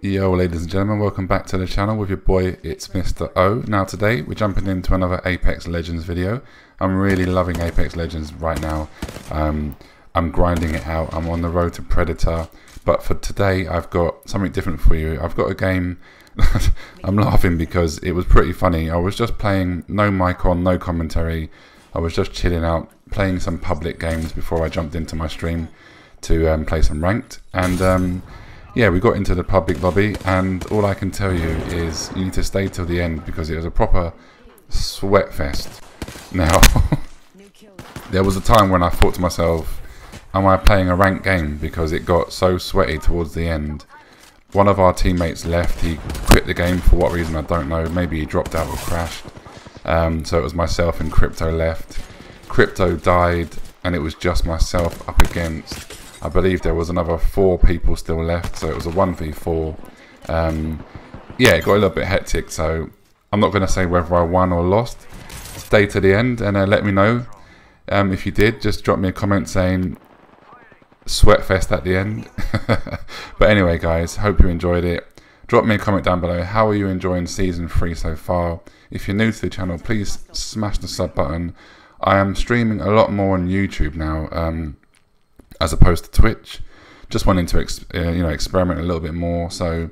Yo, ladies and gentlemen, welcome back to the channel with your boy, it's Mr. O. Now today, we're jumping into another Apex Legends video. I'm really loving Apex Legends right now. Um, I'm grinding it out. I'm on the road to Predator. But for today, I've got something different for you. I've got a game. I'm laughing because it was pretty funny. I was just playing, no mic on, no commentary. I was just chilling out, playing some public games before I jumped into my stream to um, play some ranked. And um, yeah, we got into the public lobby, and all I can tell you is you need to stay till the end because it was a proper sweat fest. Now, there was a time when I thought to myself, am I playing a ranked game? Because it got so sweaty towards the end. One of our teammates left, he quit the game for what reason I don't know. Maybe he dropped out or crashed. Um, so it was myself and Crypto left. Crypto died, and it was just myself up against I believe there was another four people still left, so it was a 1v4. Um, yeah, it got a little bit hectic, so I'm not going to say whether I won or lost. Stay to the end and uh, let me know. Um, if you did, just drop me a comment saying sweatfest at the end. but anyway, guys, hope you enjoyed it. Drop me a comment down below. How are you enjoying season 3 so far? If you're new to the channel, please smash the sub button. I am streaming a lot more on YouTube now. Um, as opposed to Twitch. Just wanting to uh, you know experiment a little bit more. So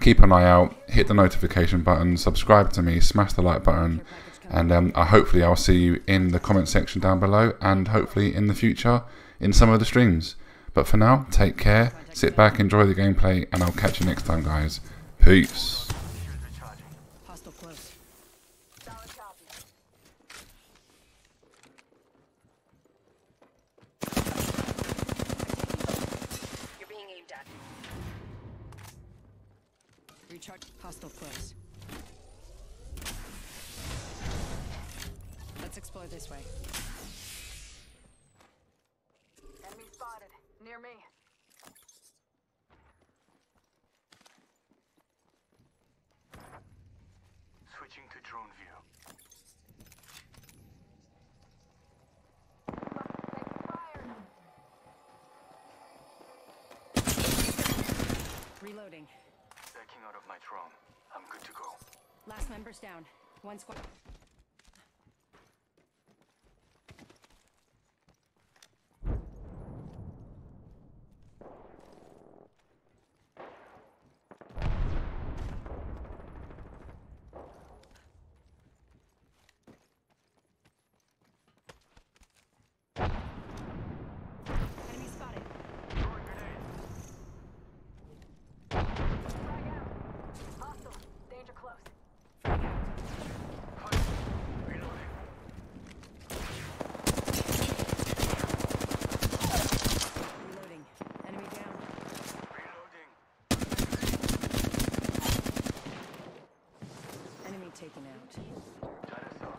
keep an eye out, hit the notification button, subscribe to me, smash the like button, and um, I hopefully I'll see you in the comment section down below, and hopefully in the future in some of the streams. But for now, take care, sit back, enjoy the gameplay, and I'll catch you next time, guys. Peace. Recharge. Hostile close. Let's explore this way. Enemy spotted. Near me. Switching to drone view. Reloading. Backing out my drone. I'm good to go. Last member's down. One squad. Enemy spotted. Throwing grenade. Frag out. Hostile. Danger close. Frag out. Fire. Reloading. Reloading. Enemy down. Reloading. Enemy taken out. Dinosaur.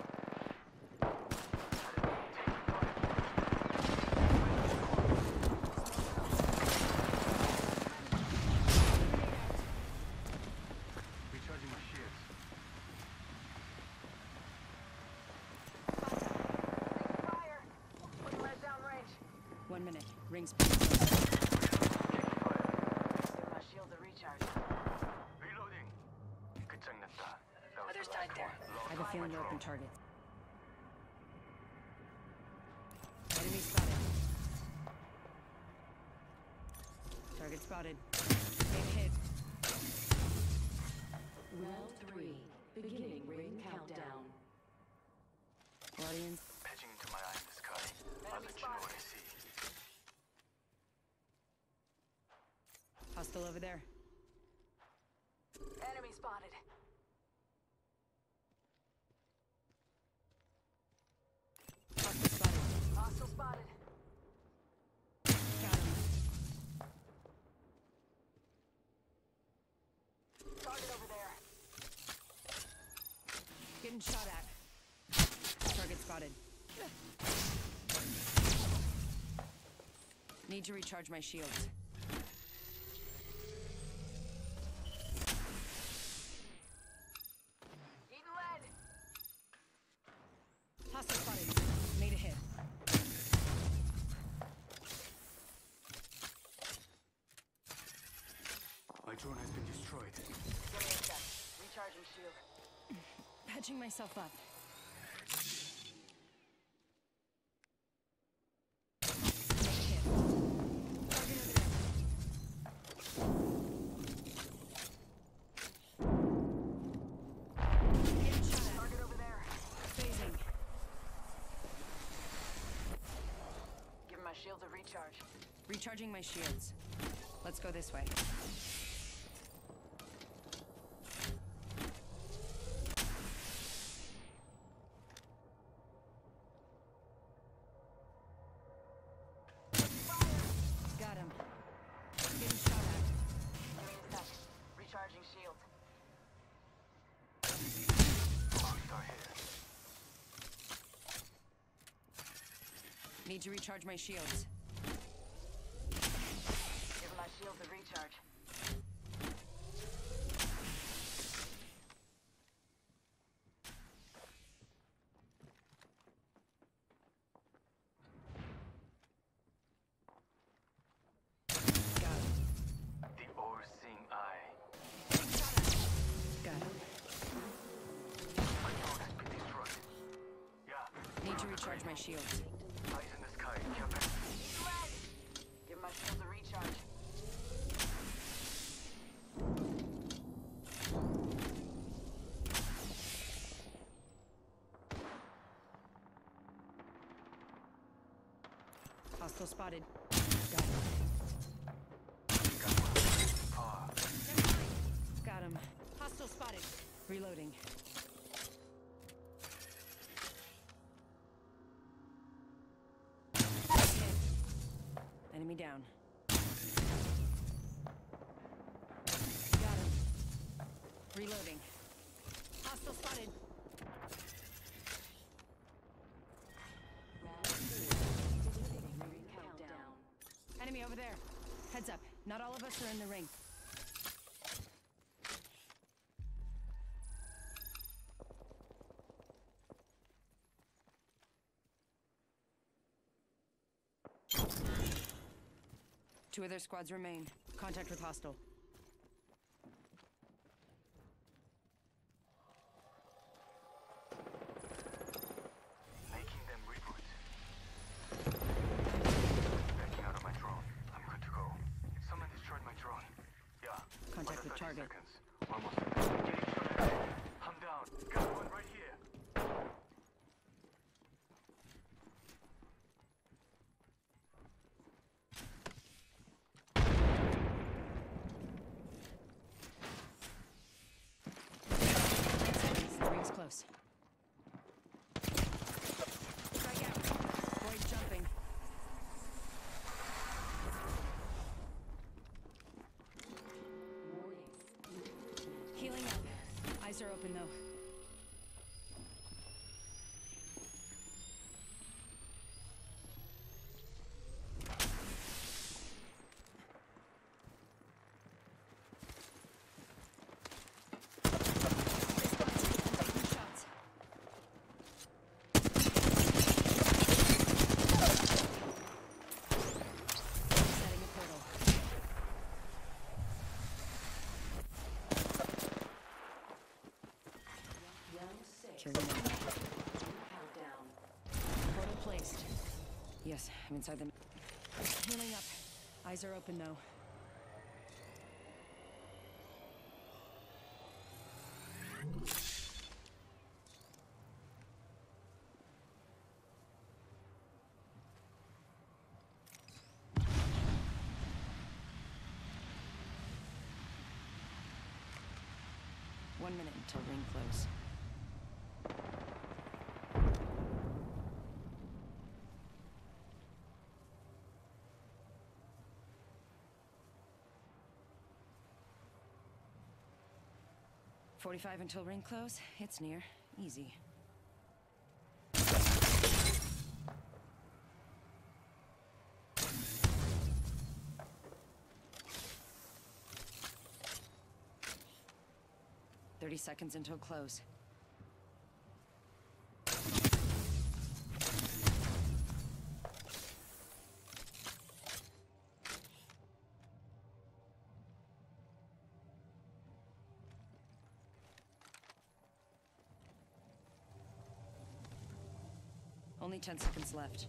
Recharging my shields. Fire. Putting red down range. One minute. Rings. I have a feeling they're open targets. Enemy spotted. Target Beginning ring countdown. Audience. Pitching to my eye in the sky. Enemy spotted. Hostile over there. Enemy spotted. Hostile spotted. Hostile spotted. Got him. Target over there. Getting shot at. Target spotted. Need to recharge my shields. Eating lead. Hostile spotted. Made a hit. I My drone has been destroyed. Give me a sec. Recharging shield. Patching myself up. Make hit. Target over there. Getting shot at. Target over there. Phasing. Giving my shields a recharge. Recharging my shields. Let's go this way. Need to recharge my shields. Giving my shields a recharge. Got. The all-seeing eye. Got. My drone has been destroyed. Yeah. Need to recharge my shields. Hostile spotted. Got him. Got him. Hostile spotted. Reloading. Enemy down. Got him. Reloading. Hostile spotted. Enemy over there. Heads up. Not all of us are in the ring. Two other squads remain. Contact with hostile. making them reboot. Backing out of my drone. I'm good to go. Someone destroyed my drone. Yeah. Contact Under with 30 target. Seconds. Almost. Getting shot at. I'm down. Got one right here. The ring's close. Strike out. Void jumping. Warning. Healing up. Eyes are open though. Taking shots. Setting a portal. Round six. Triggering. Ring countdown. Portal placed. I'm inside the. Healing up. Eyes are open though. One minute until ring close. Forty-five until ring close. It's near. Easy. Thirty seconds until close. Only 10 seconds left.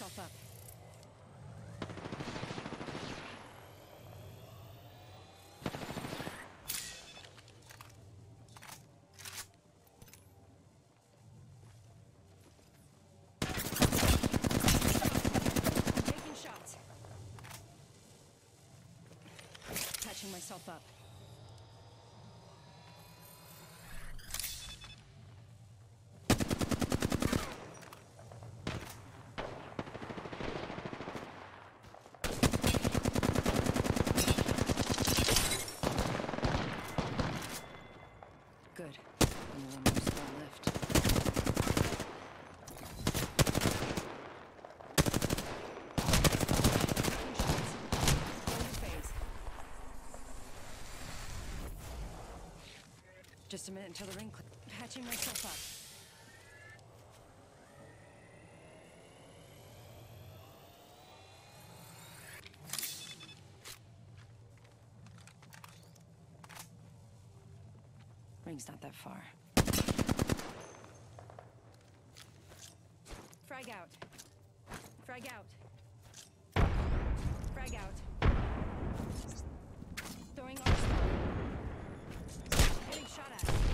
Myself up. Myself up. Good. I'm almost full lift. Taking shots. Going to phase. Just a minute until the ring. Patching myself up. Ring's not that far. Frag out. Frag out. Frag out. Throwing arc. Getting shot at.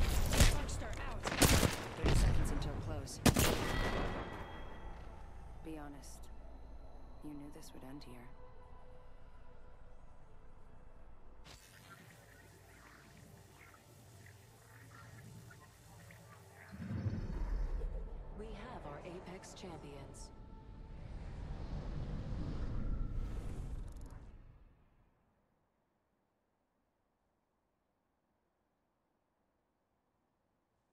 Arc out. 30 seconds until close. Be honest. You knew this would end here.